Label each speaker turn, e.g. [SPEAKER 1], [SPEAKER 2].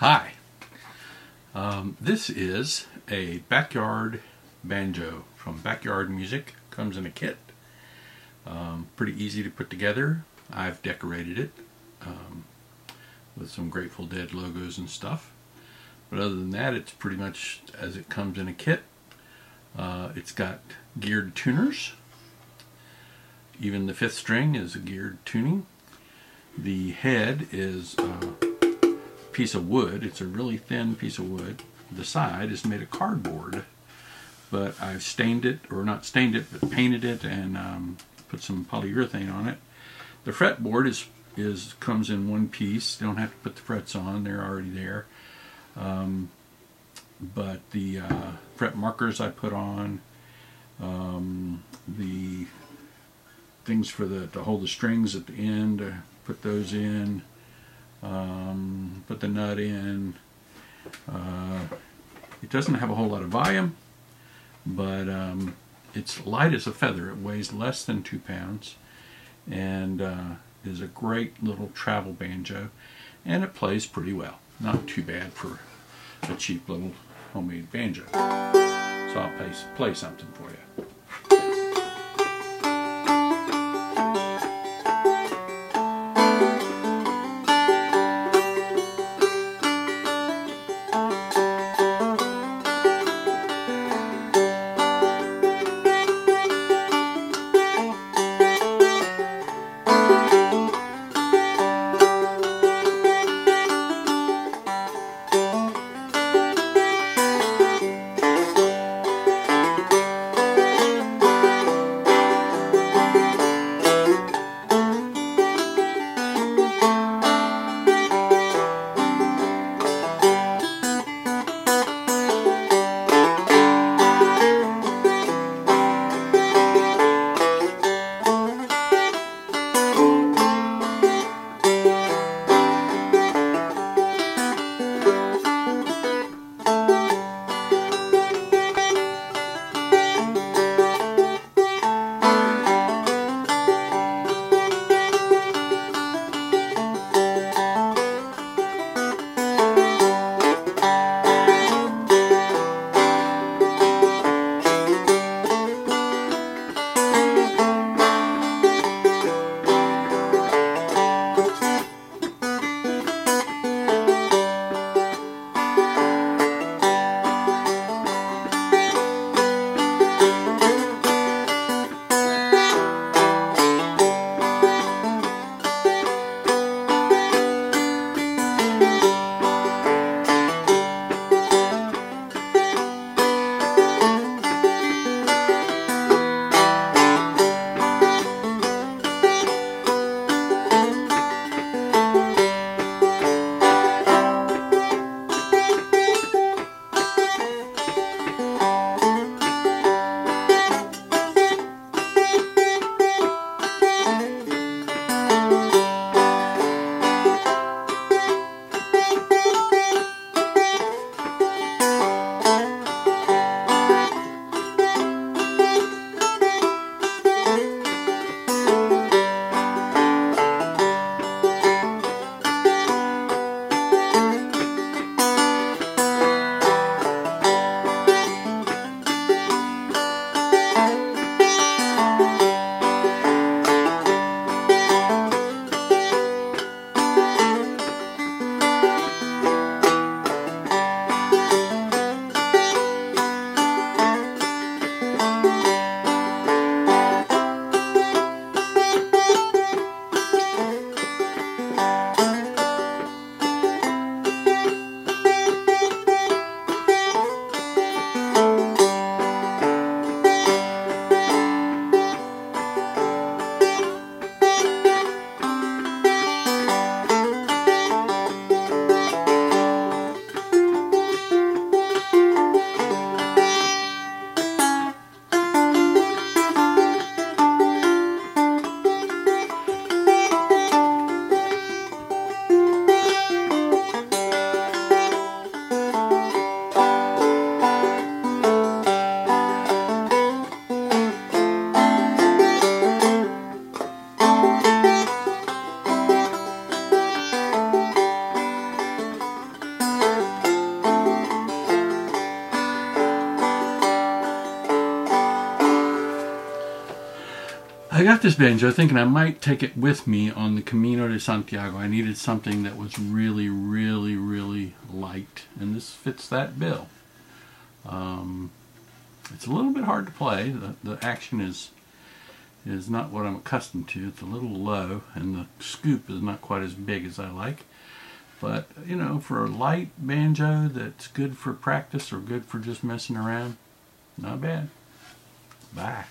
[SPEAKER 1] Hi. Um, this is a backyard banjo from Backyard Music. Comes in a kit. Um, pretty easy to put together. I've decorated it um, with some Grateful Dead logos and stuff. But other than that, it's pretty much as it comes in a kit. Uh, it's got geared tuners. Even the fifth string is a geared tuning. The head is uh, piece of wood. It's a really thin piece of wood. The side is made of cardboard, but I've stained it, or not stained it, but painted it and um, put some polyurethane on it. The fretboard is is comes in one piece. You don't have to put the frets on; they're already there. Um, but the uh, fret markers I put on, um, the things for the to hold the strings at the end, I put those in um, put the nut in. Uh, it doesn't have a whole lot of volume, but um, it's light as a feather. It weighs less than two pounds and uh, is a great little travel banjo and it plays pretty well. Not too bad for a cheap little homemade banjo. So I'll play, play something for you. I got this banjo thinking I might take it with me on the Camino de Santiago. I needed something that was really, really, really light, and this fits that bill. Um, it's a little bit hard to play. The, the action is is not what I'm accustomed to. It's a little low, and the scoop is not quite as big as I like. But, you know, for a light banjo that's good for practice or good for just messing around, not bad. Bye.